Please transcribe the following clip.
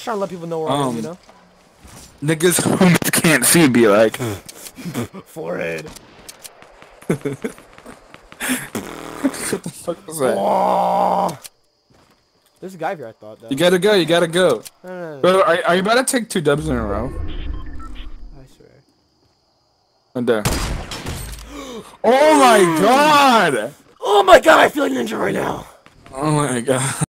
Just trying to let people know where I am, you um, know? Niggas who can't see be like, Forehead. what the fuck was that? There's a guy here, I thought, though. You gotta go, you gotta go. Bro, are, are you about to take two dubs in a row? I swear. And there. Oh my god! Oh my god, I feel like ninja right now! Oh my god.